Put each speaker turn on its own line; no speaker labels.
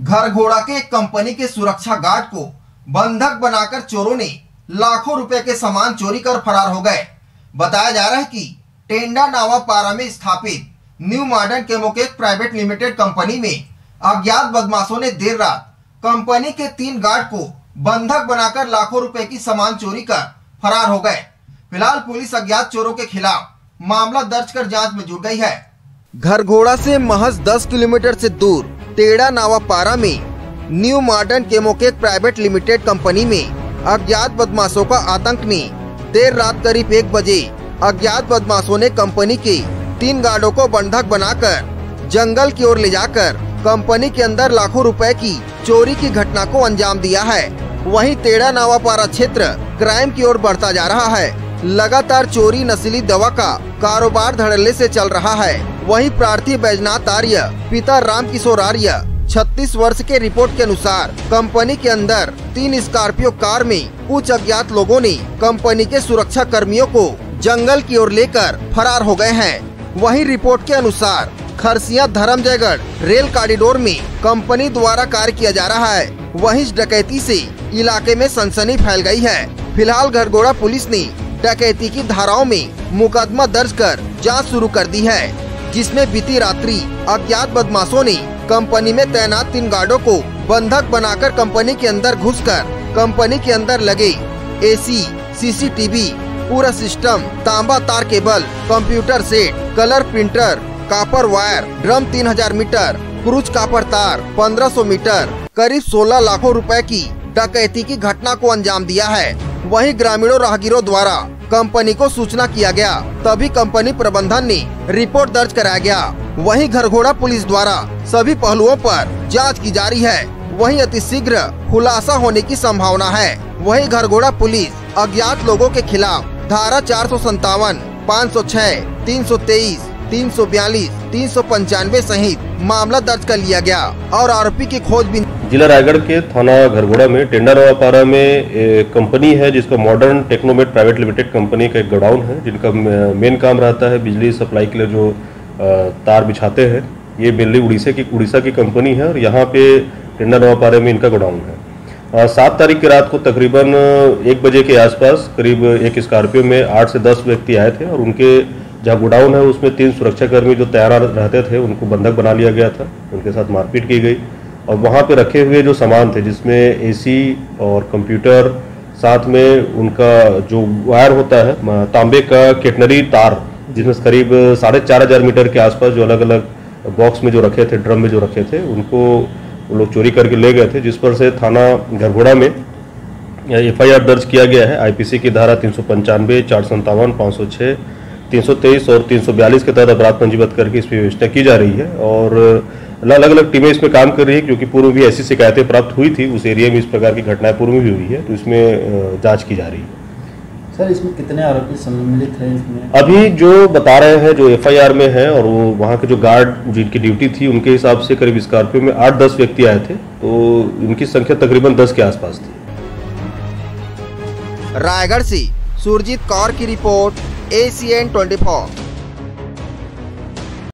घर घोड़ा के एक कंपनी के सुरक्षा गार्ड को बंधक बनाकर चोरों ने लाखों रुपए के सामान चोरी कर फरार हो गए। बताया जा रहा है कि टेंडा नावा पारा में स्थापित new modern Chemocoke private limited company में अज्ञात बदमाशों ने देर रात कंपनी के तीन गार्ड को बंधक बनाकर लाखों रुपए की सामान चोरी कर फरार हो गए। फ़िलहाल पुलिस अज्ञात चोरों के खिलाफ मामला दर्ज कर जाँच में जुट गई है। घर घोड़ा से महज 10 किलोमीटर से दूर टेड़ा नावापारा में, new modern केमोकेक private limited company में, अज्ञात बदमाशों का आतंक ने देर रात करीब एक बजे, अज्ञात बदमाशों ने कंपनी के तीन गार्डों को बंधक बनाकर, जंगल की ओर ले जाकर, कंपनी के अंदर लाखों रुपए की चोरी की घटना को अंजाम दिया है। वहीं तेड़ा नावापारा क्षेत्र क्राइम की ओर बढ़ता जा रहा है। लगातार चोरी, नशीली दवा का कारोबार धड़ल्ले से चल रहा है। वहीं प्रार्थी बैजनाथ आर्य, पिता राम किशोर आर्य 36 वर्ष के रिपोर्ट के अनुसार कंपनी के अंदर तीन स्कॉर्पियो कार में कुछ अज्ञात लोगों ने कंपनी के सुरक्षा कर्मियों को जंगल की ओर लेकर फरार हो गए हैं। वहीं रिपोर्ट के अनुसार खरसिया धर्मजयगढ़ रेल कॉरिडोर में कंपनी द्वारा कार्य किया जा रहा है। वहीं डकैती से इलाके में सनसनी फैल गई है। फ़िलहाल घरगोड़ा पुलिस ने डकैती की धाराओं में मुकदमा दर्ज कर जाँच शुरू कर दी है जिसमें बीती रात्रि अज्ञात बदमाशों ने कंपनी में तैनात तीन गार्डो को बंधक बनाकर कंपनी के अंदर घुसकर कंपनी के अंदर लगे एसी, सीसीटीवी पूरा सिस्टम तांबा तार cable computer set colour printer copper wire drum 3000 metre cruise copper तार 1500 मीटर करीब 16 लाखों रुपए की डकैती की घटना को अंजाम दिया है। वहीं ग्रामीणों, राहगीरों द्वारा कंपनी को सूचना किया गया। तभी कंपनी प्रबंधन ने रिपोर्ट दर्ज कराया गया। वहीं घरघोड़ा पुलिस द्वारा सभी पहलुओं पर जाँच की जा रही है। वहीं अतिशीघ्र खुलासा होने की संभावना है। वहीं घरघोड़ा पुलिस अज्ञात लोगों के खिलाफ धारा चार सौ संतावन पाँच सौ छह, तीन सौ तेईस, तीन सौ बयालीस तीन सौ पंचानवे सहित मामला दर्ज कर लिया गया और आरोपी की खोजबीन
जिला रायगढ़ के थाना घरघोड़ा में टेंडा नवापारा में कंपनी है जिसका modern Technomet private limited company का एक गोडाउन है, जिनका मेन काम रहता है बिजली सप्लाई के लिए जो तार बिछाते हैं। ये मेनली उड़ीसा की उड़ीसा की कंपनी है और यहाँ पे टेंडा नवापारा में इनका गोडाउन है। सात तारीख की रात को तकरीबन एक बजे के आसपास करीब एक स्कॉर्पियो में आठ से दस व्यक्ति आए थे और उनके जहाँ गोडाउन है, उसमें तीन सुरक्षाकर्मी जो तैयार रहते थे, उनको बंधक बना लिया गया था। उनके साथ मारपीट की गई। और वहाँ पे रखे हुए जो सामान थे, जिसमें एसी और कंप्यूटर, साथ में उनका जो वायर होता है तांबे का केटनरी तार, जिसमें करीब साढ़े चार हज़ार मीटर के आसपास जो अलग अलग बॉक्स में जो रखे थे, ड्रम में जो रखे थे, उनको वो लोग चोरी करके ले गए थे, जिस पर से थाना घरघोड़ा में एफआईआर दर्ज किया गया है। आईपीसी की धारा तीन सौ पंचानवे, चार सौ अंतावन पाँच सौ छः तीन सौ तेईस और तीन सौ बयालीस के तहत अपराध पंजीबद्ध करके इस पर व्यवस्था की जा रही है और अलग अलग टीमें इसमें काम कर रही है क्योंकि पूर्व भी ऐसी शिकायतें प्राप्त हुई थी उस एरिया में इस प्रकार की घटनाएँ पूर्व में भी हुई है तो इसमें जाँच की जा रही है।
सर इसमें कितने आरोपी सम्मिलित हैं इसमें?
अभी जो बता रहे हैं जो एफआईआर में है और वो वहाँ के जो गार्ड जिनकी ड्यूटी थी उनके हिसाब से करीब स्कॉर्पियो में आठ दस व्यक्ति आए थे तो इनकी संख्या तकरीबन दस के आसपास थी।
रायगढ़ से सुरजीत कौर की रिपोर्ट। ACN24.